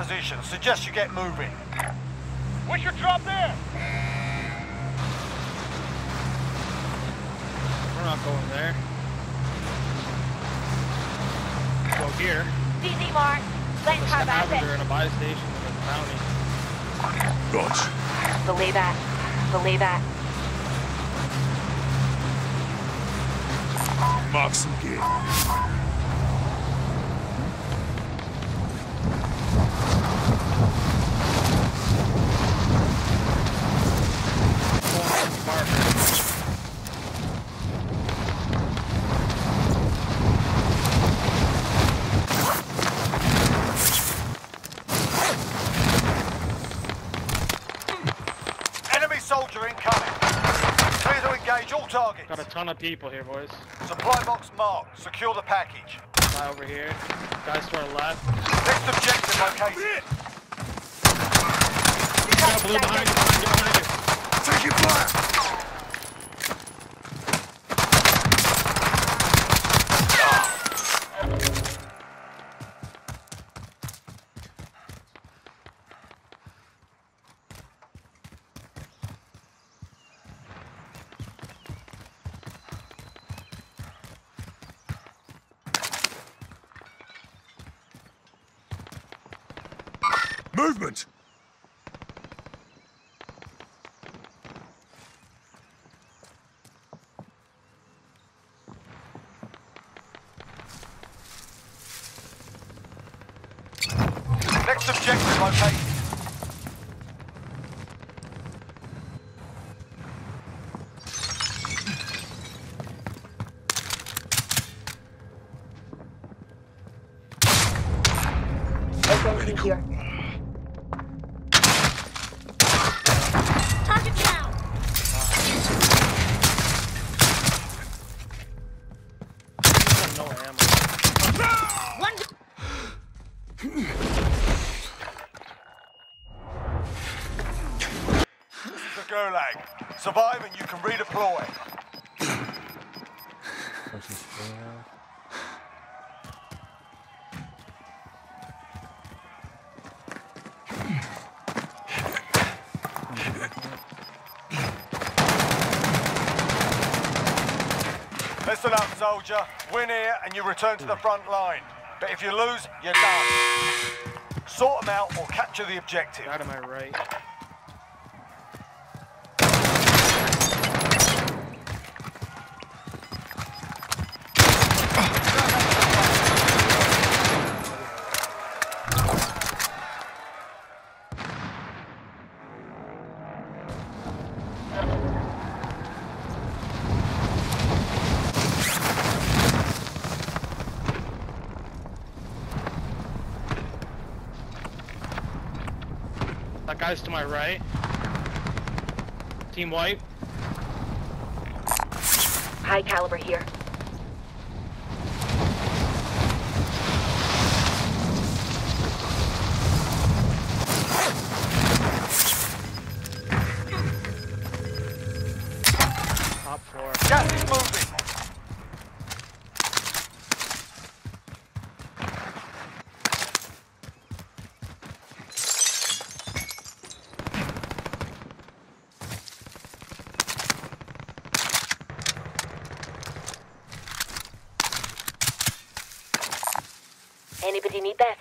position. Suggest you get moving. We should drop there. We're not going there. Go here. DZ Mark. Let's Let's have have at her it. in a buy station with a bounty. Roger. Believe that. Believe that. Mark some gear. Going on Spark. Enemy soldier incoming. Clear to engage all targets. Got a ton of people here, boys. Supply box marked. Secure the package. Guy over here. Guys to our left. Next objective located. Got blue behind you, behind you, behind you. Taking fire. Movement. Next objective located. SMG here. Target down. Got no ammo. One. This is the Gulag. Survive and you can redeploy. Listen up, soldier. Win here and you return to the front line. But if you lose, you're done. Sort them out or capture the objective. Guy to my right. That guy's to my right. Team white. High caliber here. Top floor. Gas is moving. Anybody need that?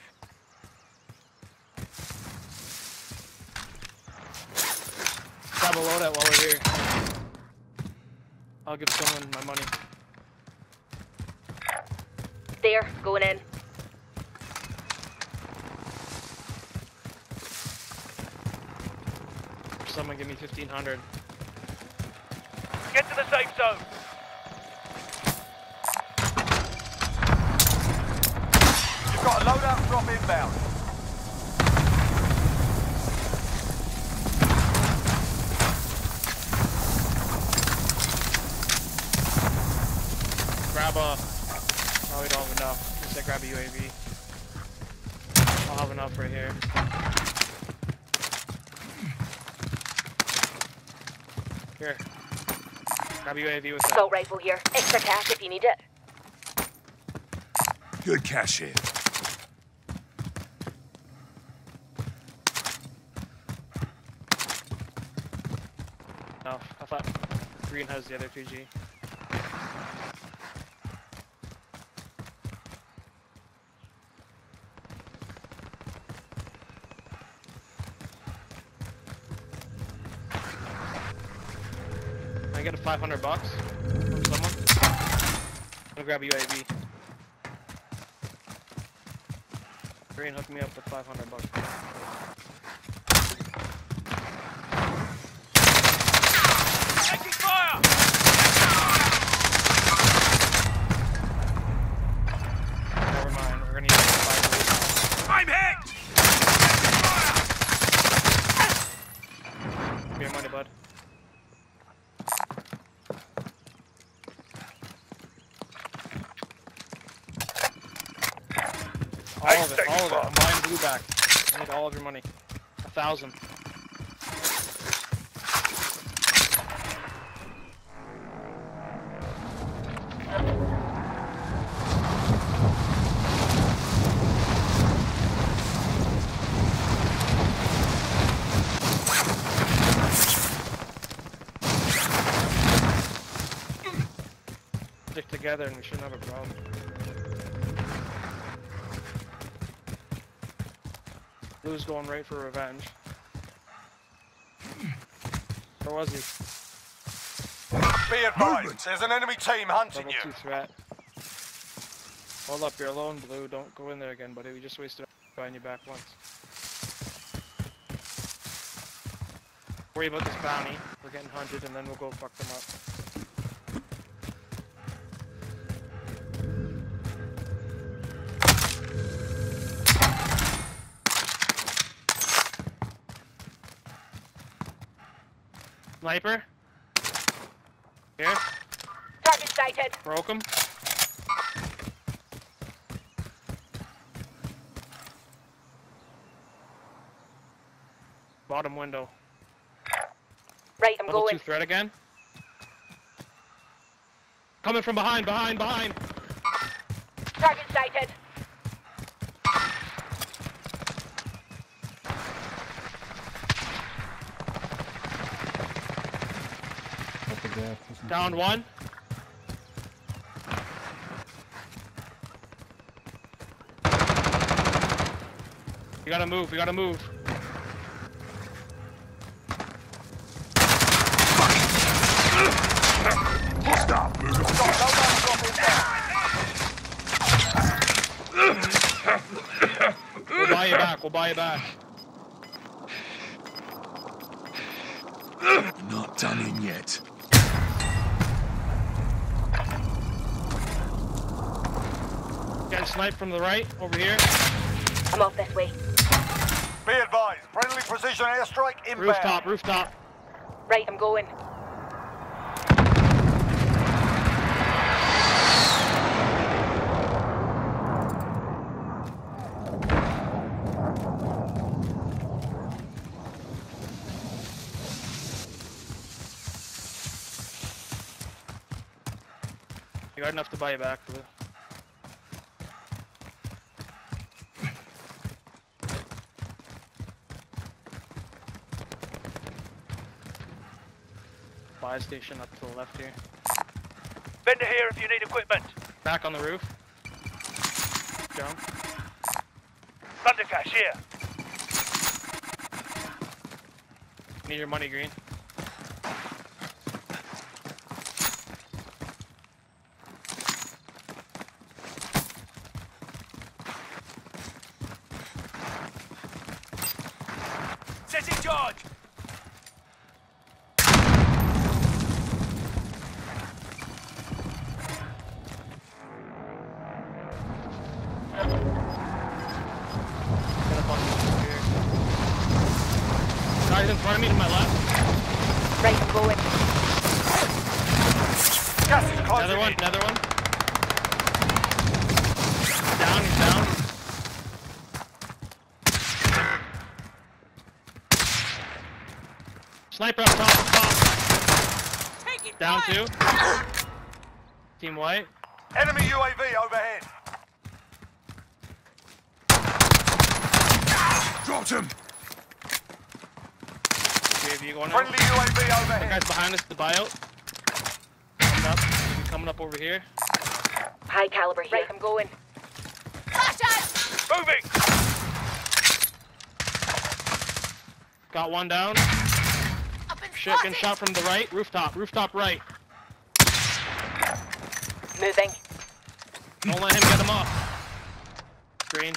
Grab a loadout while we're here. I'll give someone my money. There, going in. Someone give me 1500. Get to the safe zone. You've got a loadout drop inbound. grab a... Oh, we don't have enough. Just I grab a UAV. I'll have enough right here. Here. Grab a UAV with that. Assault rifle here. Extra cash if you need it. Good cash here. No, I thought Green has the other 2G. 500 bucks from someone? I'm gonna grab a UAV. Green, hook me up with 500 bucks. Taking fire! Never mind, we're gonna use the 500 I'm hit! Give me your money, bud. All of it, all of it. I'm buying blue back. I need all of your money. A thousand. Stick together and we shouldn't have a problem. Blue's going right for revenge. Where was he? Be advised, there's an enemy team hunting Level you. 2 threat. Hold up, you're alone, Blue. Don't go in there again, buddy. We just wasted buying you back once. Worry about this bounty. We're getting hunted and then we'll go fuck them up. Sniper? Here? Target sighted. Broke him. Bottom window. Right, I'm Level going. 2 threat again. Coming from behind, behind, behind. Target sighted. Down one. We gotta move, we gotta move. Stop moving. Got no man dropping down. We'll buy you back, we'll buy you back. Not done in yet. Getting sniped from the right, over here. I'm off this way. Be advised, friendly precision airstrike inbound. Rooftop, rooftop. Right, I'm going. You got enough to buy you back, Blue. Buy station up to the left here. Vendor here if you need equipment. Back on the roof. Jump. Thundercash here. Need your money, Green. In front of me to my left. Right, I'm. Gas is closing Another one, in. another one. Down, he's down. Sniper up top, up top. Down two. Team white. Enemy UAV overhead. Dropped him. UAV going out. Friendly UAV overhead. Guys behind us, the buyout. coming up over here. High caliber here. Right, I'm going. Moving! Got one down. Shit, getting shot from the right. Rooftop, rooftop right. Moving. Don't let him get him off. Green.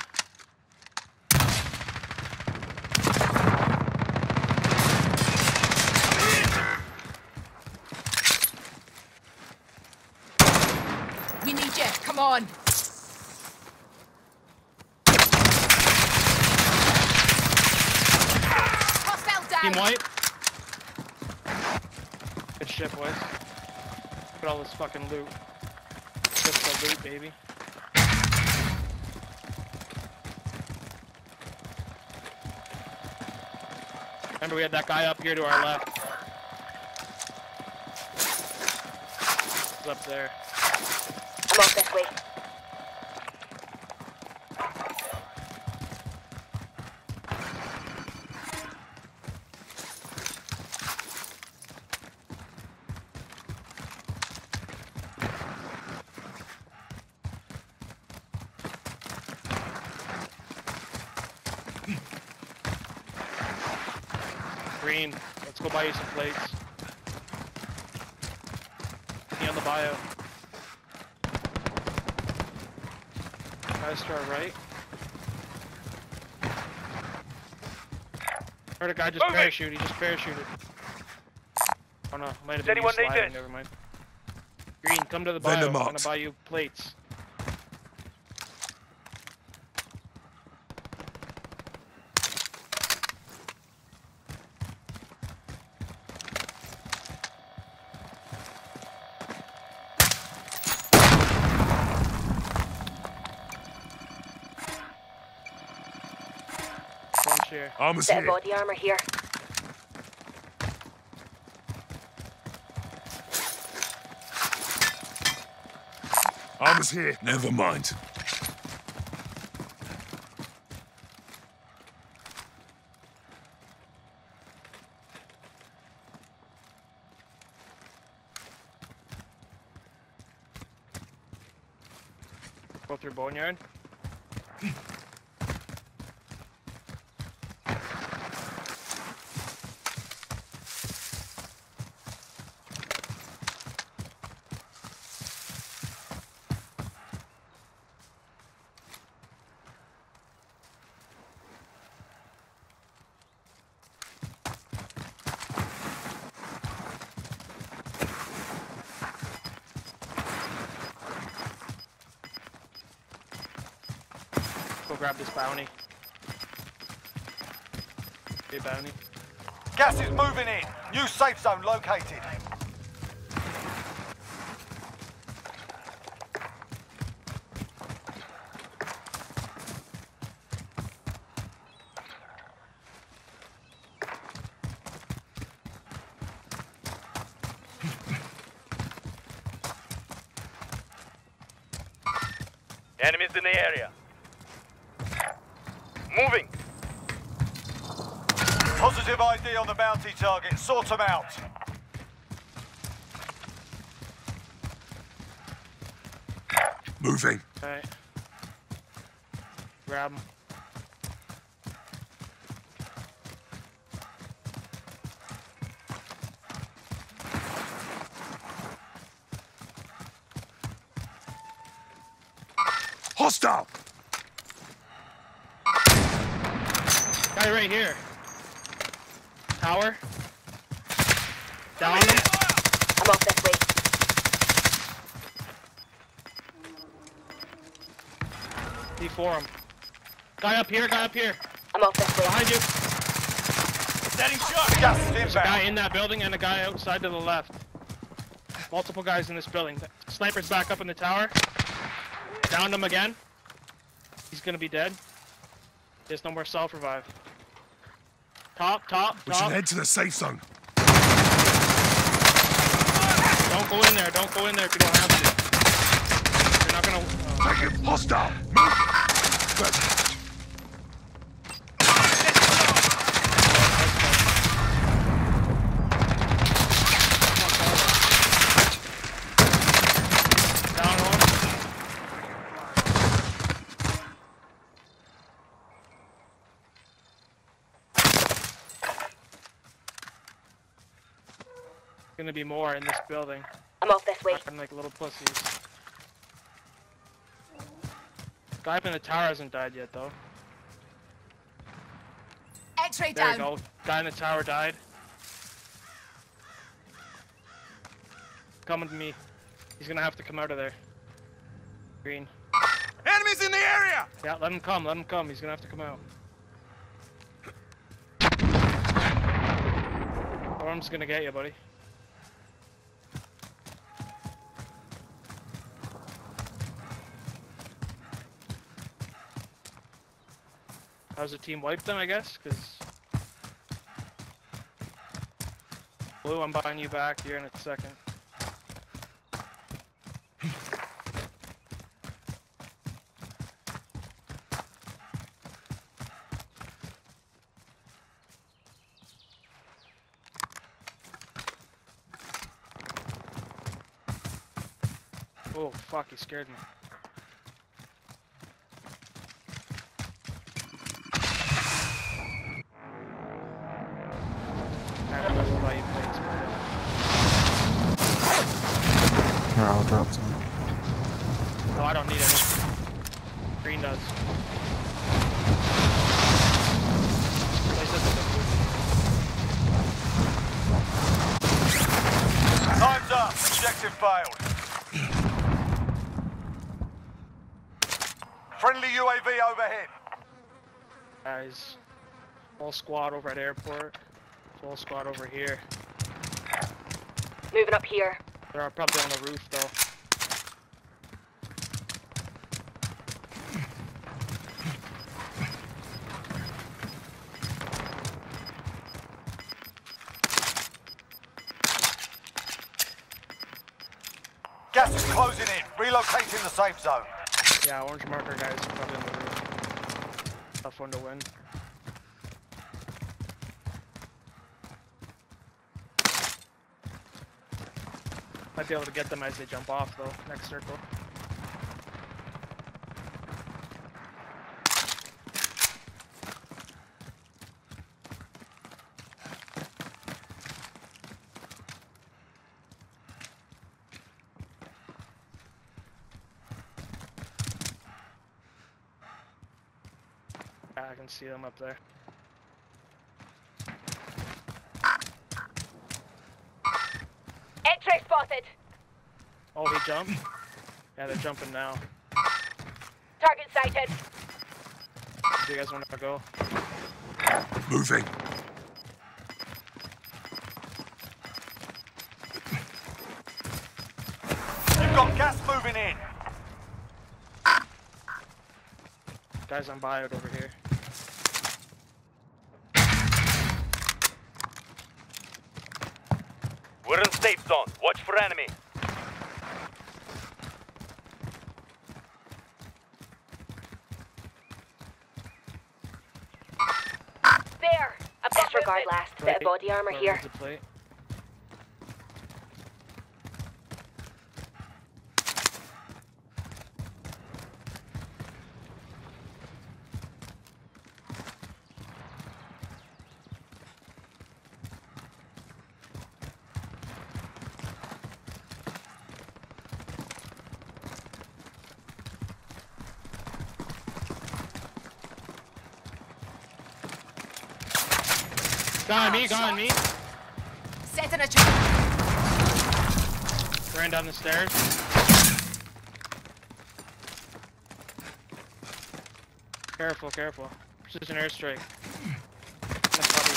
We need you. Come on. Hostile down. Team white. Good shit, boys. Look at all this fucking loot. Just the loot, baby. Remember, we had that guy up here to our left. He's up there. Way. Green, let's go buy you some plates. Be on the bio. Guys to our right. Heard a guy just Moving. parachuted, he just parachuted. Oh no, might have Does been you anyone need sliding, never mind. Green, come to the bio, I'm gonna buy you plates. Here. Armor's Bit of here. body armor here. Armor's here. Never mind. Go through boneyard. Grab this bounty. Hey, bounty. Gas is moving in. New safe zone located. Enemies in the area. Moving! Positive ID on the bounty target. Sort them out. Moving. Alright. Grab him. Hostile. Guy right here. Tower. Down him. I'm off this way. D4 him. Guy up here, guy up here. I'm off this way. Behind you. Setting shot! Gas is There's a guy in that building and a guy outside to the left. Multiple guys in this building. Sniper's back up in the tower. Downed him again. He's gonna be dead. There's no more self revive. Top, top, We should head to the safe zone. Don't go in there. Don't go in there if you don't have to. You're not gonna. Take it. Hostile. Move. Good. Gonna be more in this building. I'm off this way. I'm like little pussies. Guy up in the tower hasn't died yet though. X-ray down. There down. we go. Guy in the tower died. Coming to me. He's gonna have to come out of there. Green. Enemies in the area! Yeah, let him come, let him come. He's gonna have to come out. Storm's gonna get you, buddy. How's the team wiped them, I guess? Because. Blue, I'm buying you back here in a second. Oh, fuck, he scared me. Here, I'll drop some. No, I don't need any. Green does. Place it with the blue. Time's up. Objective failed. Friendly UAV overhead. Guys, full squad over at airport. Full squad over here. Moving up here. They're probably on the roof though. Gas is closing in. Relocating the safe zone. Yeah, orange marker guys are probably on the roof. Tough one to win. Might be able to get them as they jump off though, next circle. I can see them up there. X-ray spotted. Oh, he jumped? Yeah, they're jumping now. Target sighted. Do you guys want to go? Moving. You've got gas moving in. Guys on buyout over here. We're in safe zone. Watch for enemy. There. Disregard last. Bit of Plate. body armor Or here. Needs a plate. On me, gun on me. Setting a trap. Ran down the stairs. Careful, careful. Precision airstrike. That's probably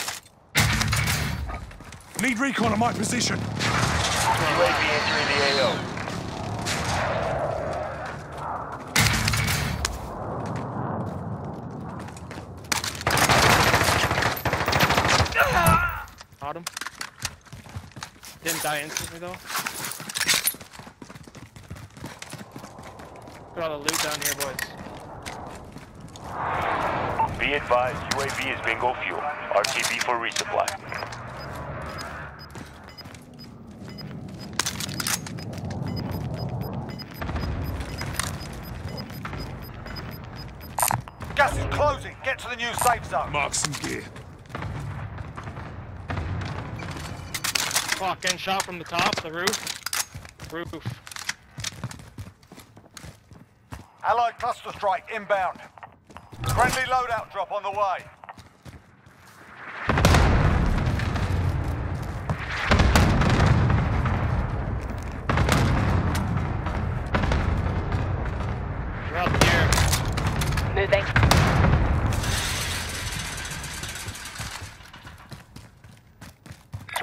Need recon on my position. UAV entering the AO. Die instantly though. Got all the loot down here, boys. Be advised, UAV is bingo fuel. RTB for resupply. Gas is closing. Get to the new safe zone. Mark some gear. Fuck, getting shot from the top, the roof. Roof. Allied cluster strike inbound. Friendly loadout drop on the way.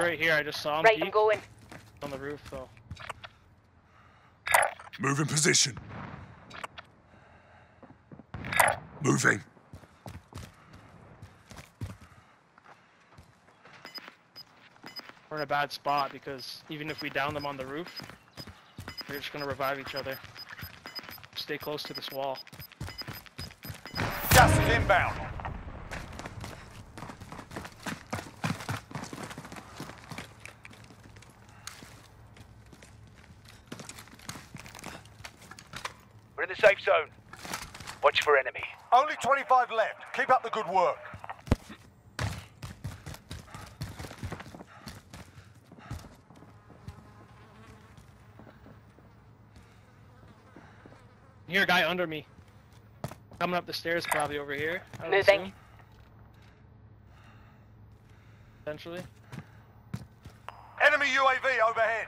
Right here. I just saw him Right, I'm going. on the roof, though. Move in position. Moving. We're in a bad spot because even if we down them on the roof, they're just gonna revive each other. Stay close to this wall. Gas is inbound. Safe zone. Watch for enemy. Only 25 left. Keep up the good work. Here, guy under me. Coming up the stairs, probably over here. I Moving. assume. Essentially. Enemy UAV overhead.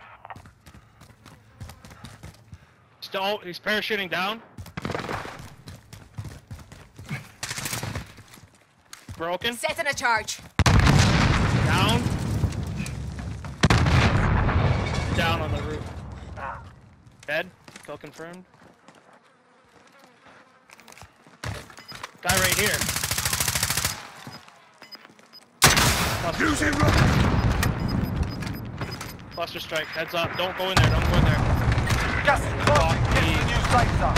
Still, he's parachuting down. Broken. Setting a charge. Down. Down on the roof. Dead. Still confirmed. Guy right here. Cluster, Use it, cluster strike. Heads up. Don't go in there. Don't go in there. Gas is safe zone.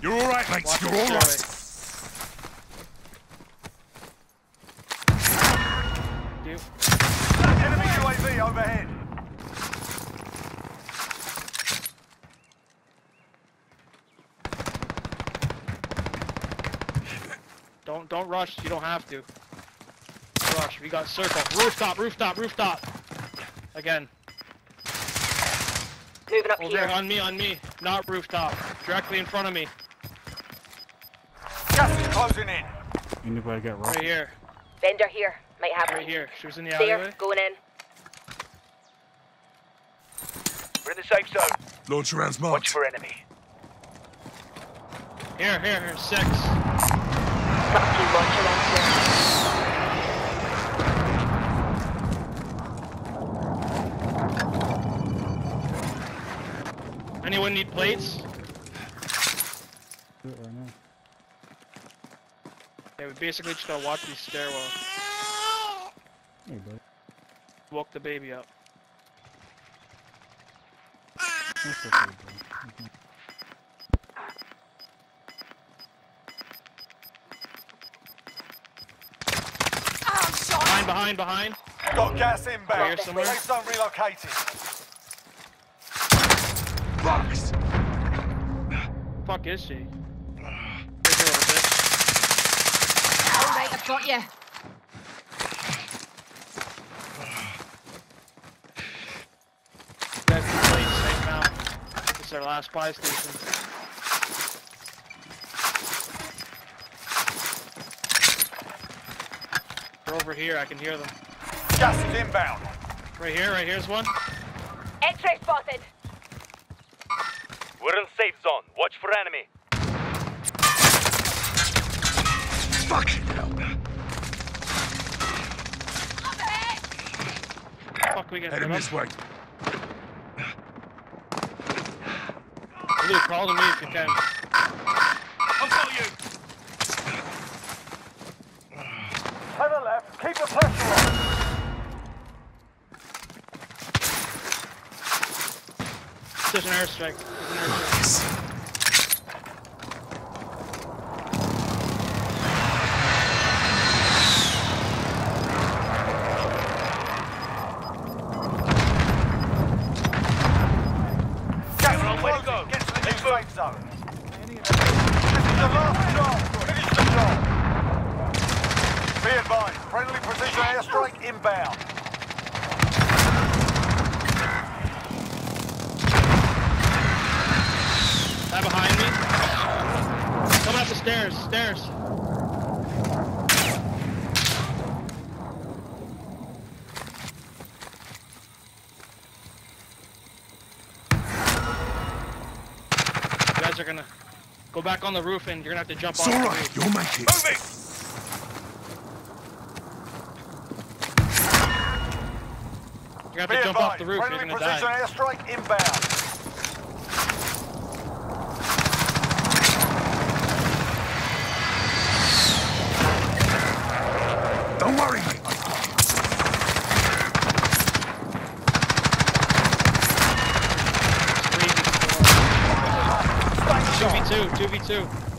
You're all right, mate. You're the all You. Enemy UAV overhead. Don't don't rush. You don't have to. Rush. We got circle. Rooftop. Rooftop. Rooftop. Again. Moving up Over here. here. On me. On me. Not rooftop. Directly in front of me. Gas is closing in. Anybody get rocked? Right here. Vendor here. Might have Right one. here. She was in the There, alleyway. going in. We're in the safe zone. Launcher rounds Watch for enemy. Here. Here. Here. Six. Got a few launcher. Anyone need plates? Do it right now. Yeah, we basically just gotta watch these stairwells. Hey, buddy. Woke the baby up. Behind. Behind. Behind. Got gas inbound. Here somewhere. Safe zone relocated. Rocks. Fuck is she? Take her a little bit. All right, I've got you. Guys, be plates safe now. This is our last buy station. They're over here. I can hear them. Gas is inbound. Right here. Right here's one. X-ray spotted. We're in safe zone. Watch for enemy. Fucking hell. Fuck, we get Heading them. this way. Luke, crawl to me if you can. I'll follow you. To the left. Keep the pressure on. There's an airstrike. There's an airstrike. Gas Wrong is way to closing. go. Get to the new Let's safe advised, friendly precision airstrike inbound. Guy behind me. Coming up the stairs, stairs. You guys are gonna go back on the roof and you're gonna have to jump It's off the alright, roof. you'll make it. Moving! You're gonna have Be to jump off the roof, you're gonna precision die. airstrike inbound. Don't worry. Two v two, two v two.